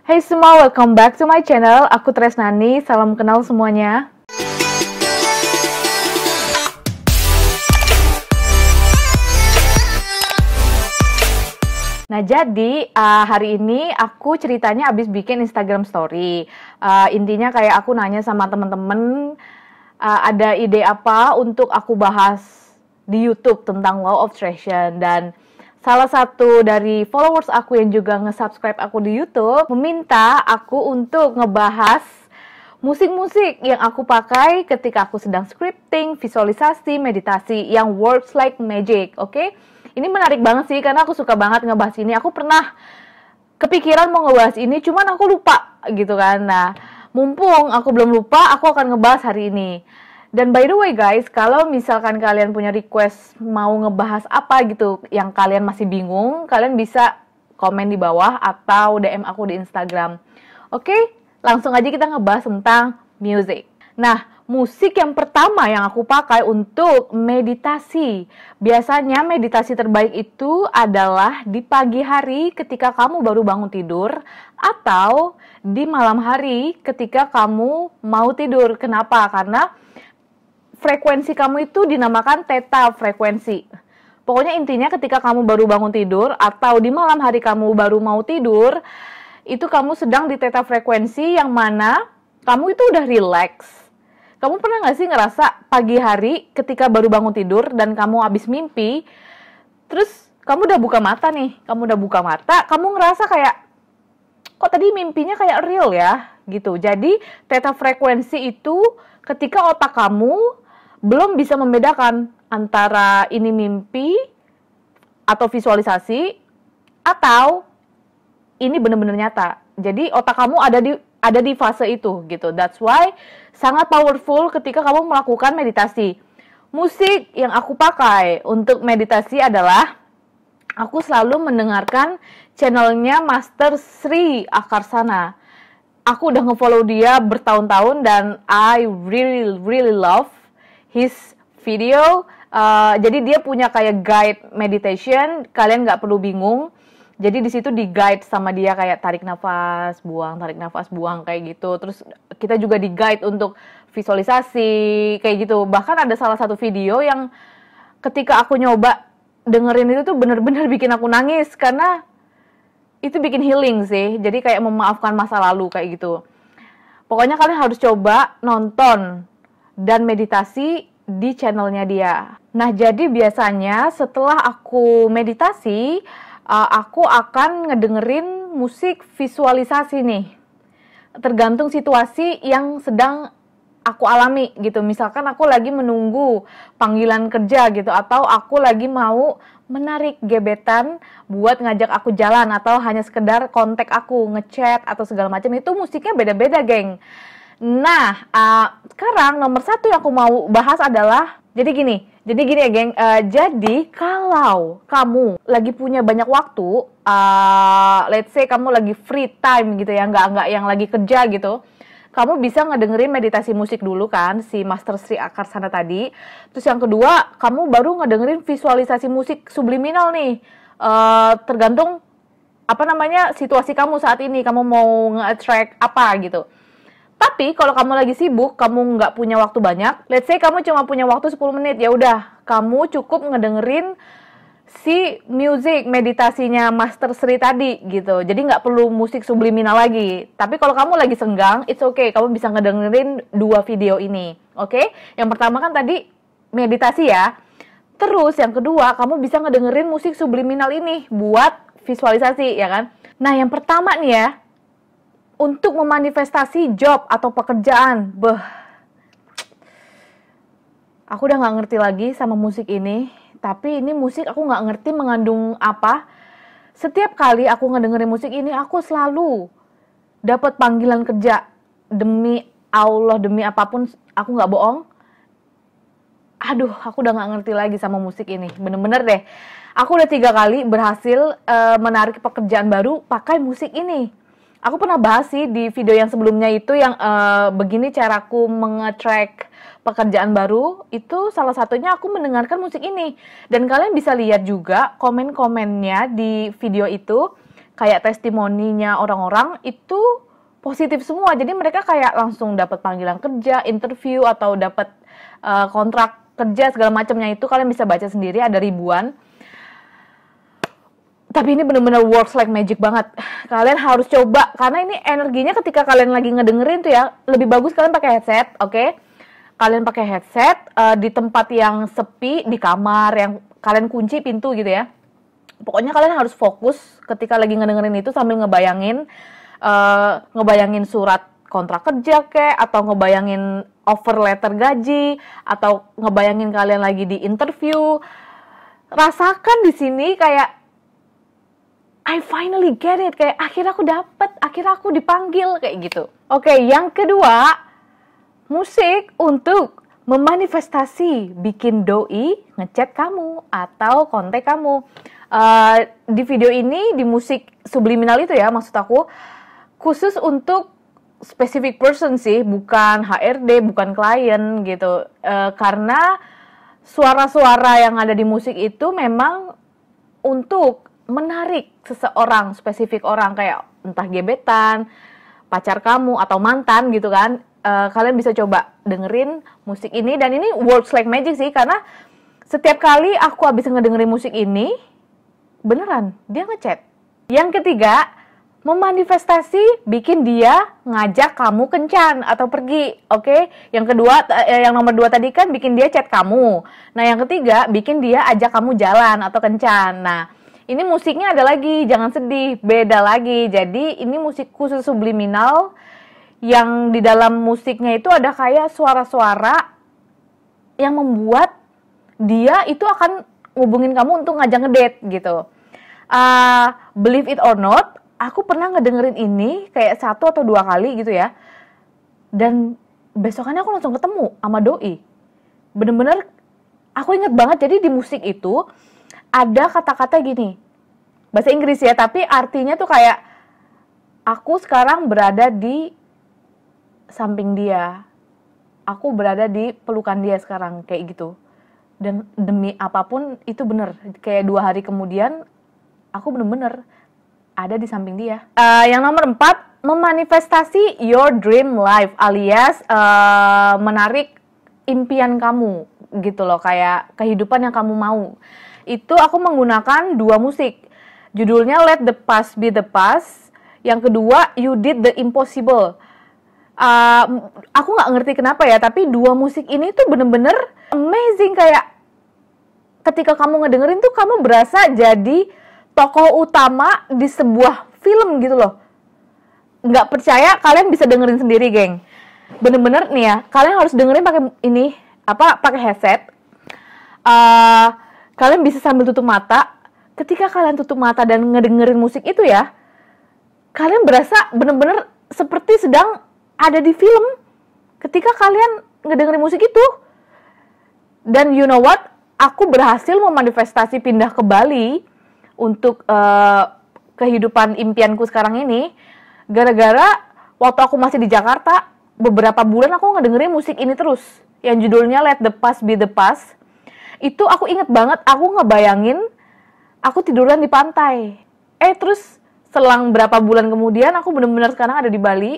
Hey semua, welcome back to my channel. Aku Tresnani, salam kenal semuanya. Nah, jadi uh, hari ini aku ceritanya abis bikin Instagram story. Uh, intinya kayak aku nanya sama temen-temen uh, ada ide apa untuk aku bahas di YouTube tentang Law of Attraction dan salah satu dari followers aku yang juga nge-subscribe aku di YouTube meminta aku untuk ngebahas musik-musik yang aku pakai ketika aku sedang scripting, visualisasi, meditasi yang works like magic, oke? Okay? Ini menarik banget sih karena aku suka banget ngebahas ini. Aku pernah kepikiran mau ngebahas ini, cuman aku lupa gitu kan. Nah, mumpung aku belum lupa, aku akan ngebahas hari ini. Dan by the way guys, kalau misalkan kalian punya request mau ngebahas apa gitu yang kalian masih bingung, kalian bisa komen di bawah atau DM aku di Instagram. Oke, langsung aja kita ngebahas tentang music. Nah, musik yang pertama yang aku pakai untuk meditasi. Biasanya meditasi terbaik itu adalah di pagi hari ketika kamu baru bangun tidur atau di malam hari ketika kamu mau tidur. Kenapa? Karena frekuensi kamu itu dinamakan theta frekuensi. Pokoknya intinya ketika kamu baru bangun tidur atau di malam hari kamu baru mau tidur, itu kamu sedang di theta frekuensi yang mana kamu itu udah relax. Kamu pernah nggak sih ngerasa pagi hari ketika baru bangun tidur dan kamu habis mimpi, terus kamu udah buka mata nih, kamu udah buka mata, kamu ngerasa kayak kok tadi mimpinya kayak real ya, gitu. Jadi theta frekuensi itu ketika otak kamu belum bisa membedakan antara ini mimpi atau visualisasi atau ini benar-benar nyata. Jadi otak kamu ada di ada di fase itu gitu. That's why sangat powerful ketika kamu melakukan meditasi. Musik yang aku pakai untuk meditasi adalah aku selalu mendengarkan channelnya Master Sri Akarsana. Aku udah ngefollow dia bertahun-tahun dan I really really love his video. Uh, jadi dia punya kayak guide meditation, kalian nggak perlu bingung. Jadi di situ di guide sama dia kayak tarik nafas, buang, tarik nafas, buang kayak gitu. Terus kita juga di guide untuk visualisasi kayak gitu. Bahkan ada salah satu video yang ketika aku nyoba dengerin itu tuh bener-bener bikin aku nangis karena itu bikin healing sih. Jadi kayak memaafkan masa lalu kayak gitu. Pokoknya kalian harus coba nonton dan meditasi di channelnya dia. Nah, jadi biasanya setelah aku meditasi, uh, aku akan ngedengerin musik visualisasi nih. Tergantung situasi yang sedang aku alami gitu. Misalkan aku lagi menunggu panggilan kerja gitu atau aku lagi mau menarik gebetan buat ngajak aku jalan atau hanya sekedar kontak aku, ngechat atau segala macam itu musiknya beda-beda, geng. Nah, uh, sekarang nomor satu yang aku mau bahas adalah jadi gini, jadi gini ya geng. Uh, jadi kalau kamu lagi punya banyak waktu, uh, let's say kamu lagi free time gitu ya, nggak nggak yang lagi kerja gitu, kamu bisa ngedengerin meditasi musik dulu kan, si Master Sri Akarsana tadi. Terus yang kedua, kamu baru ngedengerin visualisasi musik subliminal nih. Uh, tergantung apa namanya situasi kamu saat ini, kamu mau nge-attract apa gitu. Tapi kalau kamu lagi sibuk, kamu nggak punya waktu banyak, let's say kamu cuma punya waktu 10 menit, ya udah, kamu cukup ngedengerin si music meditasinya Master Sri tadi gitu. Jadi nggak perlu musik subliminal lagi. Tapi kalau kamu lagi senggang, it's okay, kamu bisa ngedengerin dua video ini. Oke? Okay? Yang pertama kan tadi meditasi ya. Terus yang kedua, kamu bisa ngedengerin musik subliminal ini buat visualisasi ya kan. Nah, yang pertama nih ya, untuk memanifestasi job atau pekerjaan. Beh, aku udah nggak ngerti lagi sama musik ini. Tapi ini musik aku nggak ngerti mengandung apa. Setiap kali aku ngedengerin musik ini, aku selalu dapat panggilan kerja demi Allah, demi apa pun. Aku nggak bohong. Aduh, aku udah nggak ngerti lagi sama musik ini. Bener-bener deh. Aku udah tiga kali berhasil uh, menarik pekerjaan baru pakai musik ini aku pernah bahas sih di video yang sebelumnya itu yang uh, begini caraku mengetrack pekerjaan baru itu salah satunya aku mendengarkan musik ini dan kalian bisa lihat juga komen-komennya di video itu kayak testimoninya orang-orang itu positif semua. Jadi mereka kayak langsung dapat panggilan kerja, interview atau dapat uh, kontrak kerja segala macamnya itu kalian bisa baca sendiri ada ribuan. Tapi ini bener-bener works like magic banget. Kalian harus coba karena ini energinya ketika kalian lagi ngedengerin tuh ya lebih bagus kalian pakai headset, oke? Okay? Kalian pakai headset uh, di tempat yang sepi di kamar yang kalian kunci pintu gitu ya. Pokoknya kalian harus fokus ketika lagi ngedengerin itu sambil ngebayangin uh, ngebayangin surat kontrak kerja kek atau ngebayangin offer letter gaji atau ngebayangin kalian lagi di interview rasakan di sini kayak I finally get it. Kayak akhirnya aku dapet akhirnya aku dipanggil kayak gitu. Oke okay, yang kedua musik untuk memanifestasi bikin doi ngechat kamu atau kontak kamu. Uh, di video ini di musik subliminal itu ya maksud aku khusus untuk specific person sih, bukan HRD, bukan klien gitu. E, karena suara-suara yang ada di musik itu memang untuk menarik seseorang, spesifik orang kayak entah gebetan, pacar kamu atau mantan gitu kan. E, kalian bisa coba dengerin musik ini dan ini works like magic sih karena setiap kali aku habis ngedengerin musik ini beneran dia ngechat. Yang ketiga, memanifestasi bikin dia ngajak kamu kencan atau pergi, oke? Okay? Yang kedua, eh, yang nomor dua tadi kan bikin dia chat kamu. Nah, yang ketiga bikin dia ajak kamu jalan atau kencan. Nah, ini musiknya ada lagi, jangan sedih, beda lagi. Jadi ini musik khusus subliminal yang di dalam musiknya itu ada kayak suara-suara yang membuat dia itu akan ngubungin kamu untuk ngajak ngedate gitu. Uh, believe it or not, aku pernah ngedengerin ini kayak satu atau dua kali gitu ya. Dan besokannya aku langsung ketemu sama doi. Bener-bener aku inget banget jadi di musik itu ada kata-kata gini. Bahasa Inggris ya, tapi artinya tuh kayak aku sekarang berada di samping dia. Aku berada di pelukan dia sekarang kayak gitu. Dan demi apa pun itu bener. Kayak dua hari kemudian aku bener-bener ada di samping dia. Uh, yang nomor empat, memanifestasi your dream life alias uh, menarik impian kamu gitu loh, kayak kehidupan yang kamu mau. Itu aku menggunakan dua musik. Judulnya Let the Past Be the Past. Yang kedua, You Did the Impossible. Uh, aku nggak ngerti kenapa ya, tapi dua musik ini tuh bener-bener amazing kayak ketika kamu ngedengerin tuh kamu berasa jadi tokoh utama di sebuah film gitu loh. Nggak percaya kalian bisa dengerin sendiri, geng. Bener-bener nih ya, kalian harus dengerin pakai ini apa pakai headset. Uh, kalian bisa sambil tutup mata. Ketika kalian tutup mata dan ngedengerin musik itu ya, kalian berasa bener-bener seperti sedang ada di film. Ketika kalian ngedengerin musik itu, dan you know what? Aku berhasil memanifestasi pindah ke Bali untuk uh, kehidupan impianku sekarang ini gara-gara waktu aku masih di Jakarta beberapa bulan aku ngedengerin musik ini terus yang judulnya Let the Past Be the Past itu aku inget banget aku ngebayangin aku tiduran di pantai eh terus selang berapa bulan kemudian aku bener-bener sekarang ada di Bali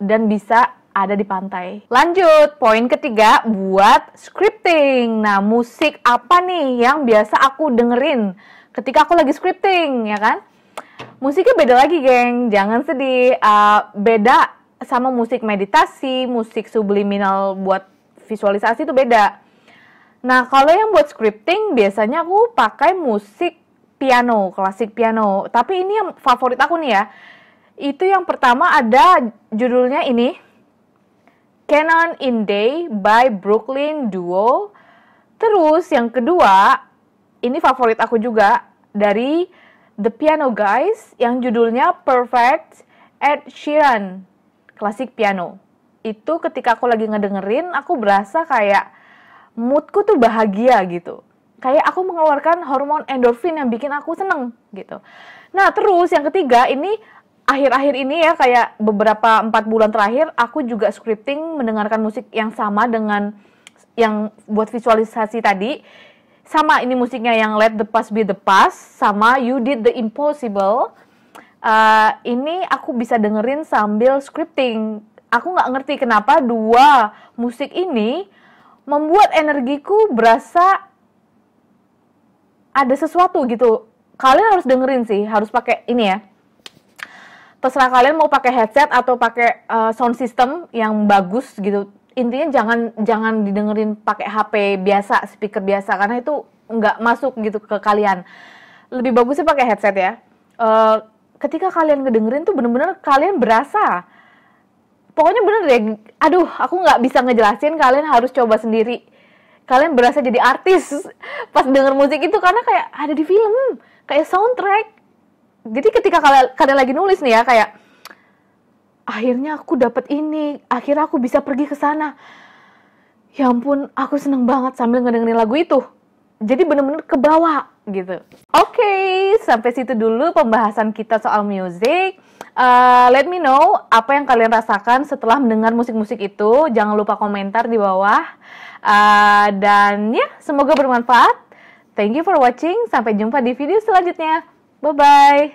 dan bisa ada di pantai. Lanjut, poin ketiga buat scripting. Nah, musik apa nih yang biasa aku dengerin ketika aku lagi scripting, ya kan? Musiknya beda lagi, geng. Jangan sedih. Uh, beda sama musik meditasi, musik subliminal buat visualisasi itu beda. Nah, kalau yang buat scripting biasanya aku pakai musik piano, klasik piano. Tapi ini yang favorit aku nih ya. Itu yang pertama ada judulnya ini Canon in Day by Brooklyn Duo. Terus yang kedua, ini favorit aku juga dari The Piano Guys yang judulnya Perfect Ed Sheeran, klasik piano. Itu ketika aku lagi ngedengerin, aku berasa kayak moodku tuh bahagia gitu. Kayak aku mengeluarkan hormon endorfin yang bikin aku seneng gitu. Nah terus yang ketiga ini akhir-akhir ini ya kayak beberapa empat bulan terakhir aku juga scripting mendengarkan musik yang sama dengan yang buat visualisasi tadi sama ini musiknya yang Let the Past Be the Past sama You Did the Impossible. Uh, ini aku bisa dengerin sambil scripting. Aku nggak ngerti kenapa dua musik ini membuat energiku berasa ada sesuatu gitu. Kalian harus dengerin sih, harus pakai ini ya. Terserah kalian mau pakai headset atau pakai uh, sound system yang bagus gitu intinya jangan jangan didengerin pakai HP biasa, speaker biasa karena itu nggak masuk gitu ke kalian. Lebih bagusnya pakai headset ya. Uh, ketika kalian ngedengerin tuh bener-bener kalian berasa. Pokoknya bener deh, aduh aku nggak bisa ngejelasin, kalian harus coba sendiri. Kalian berasa jadi artis pas denger musik itu karena kayak ada di film, kayak soundtrack. Jadi ketika kalian, kalian lagi nulis nih ya kayak akhirnya aku dapat ini, akhirnya aku bisa pergi ke sana. Ya ampun, aku seneng banget sambil ngedengerin lagu itu. Jadi bener-bener ke bawah gitu. Oke, okay, sampai situ dulu pembahasan kita soal musik. Uh, let me know apa yang kalian rasakan setelah mendengar musik-musik itu. Jangan lupa komentar di bawah. Uh, dan ya, semoga bermanfaat. Thank you for watching. Sampai jumpa di video selanjutnya. Bye-bye.